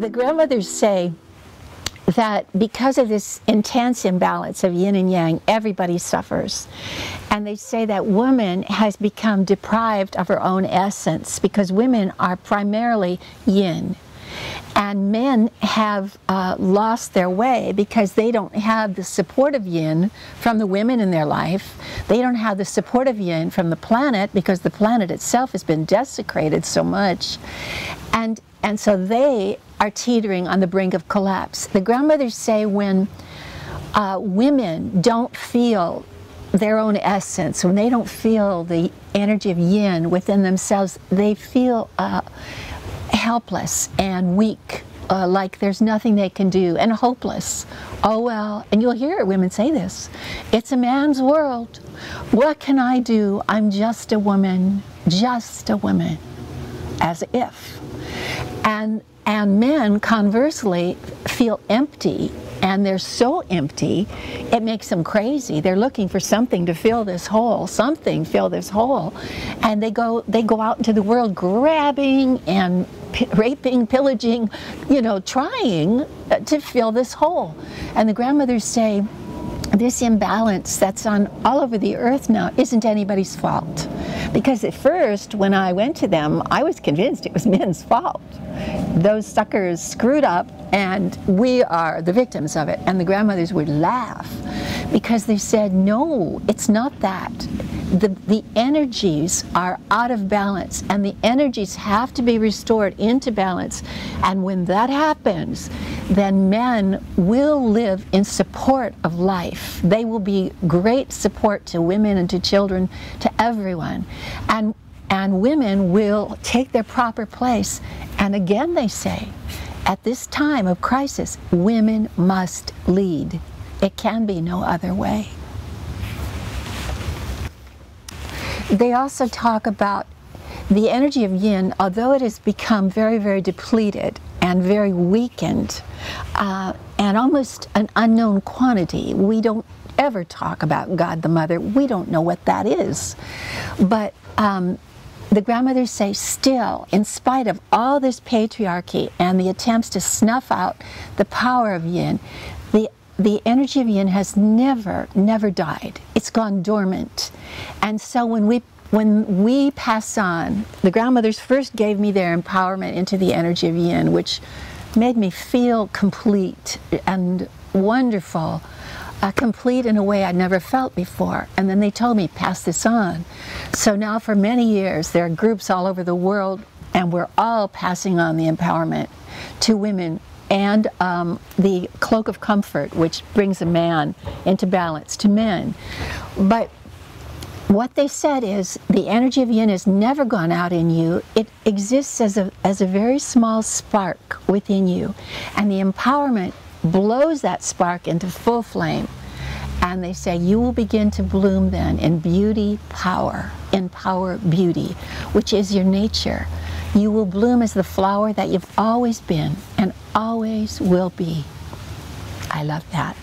the grandmothers say that because of this intense imbalance of yin and yang, everybody suffers. And they say that woman has become deprived of her own essence because women are primarily yin. And men have uh, lost their way because they don't have the support of yin from the women in their life. They don't have the support of yin from the planet because the planet itself has been desecrated so much. And, and so they are teetering on the brink of collapse. The grandmothers say when uh, women don't feel their own essence, when they don't feel the energy of yin within themselves, they feel uh, helpless and weak, uh, like there's nothing they can do, and hopeless. Oh well, and you'll hear women say this it's a man's world. What can I do? I'm just a woman, just a woman, as if. And and men, conversely, feel empty and they're so empty, it makes them crazy. They're looking for something to fill this hole, something fill this hole, and they go they go out into the world grabbing and raping, pillaging, you know, trying uh, to fill this hole. And the grandmothers say, this imbalance that's on all over the earth now isn't anybody's fault. Because at first, when I went to them, I was convinced it was men's fault. Those suckers screwed up, and we are the victims of it. And the grandmothers would laugh because they said, no, it's not that the, the energies are out of balance and the energies have to be restored into balance. And when that happens, then men will live in support of life. They will be great support to women and to children, to everyone. And, and women will take their proper place. And again, they say, at this time of crisis, women must lead. It can be no other way. They also talk about the energy of yin, although it has become very, very depleted and very weakened uh, and almost an unknown quantity. We don't ever talk about God the Mother. We don't know what that is. But um, the grandmothers say, still, in spite of all this patriarchy and the attempts to snuff out the power of yin, the the energy of yin has never, never died. It's gone dormant. And so when we when we pass on, the grandmothers first gave me their empowerment into the energy of yin, which made me feel complete and wonderful, uh, complete in a way I'd never felt before. And then they told me, pass this on. So now for many years, there are groups all over the world, and we're all passing on the empowerment to women and um, the cloak of comfort, which brings a man into balance to men. But what they said is the energy of yin has never gone out in you. It exists as a, as a very small spark within you. And the empowerment blows that spark into full flame. And they say you will begin to bloom then in beauty, power, in power, beauty, which is your nature. You will bloom as the flower that you've always been and always will be. I love that.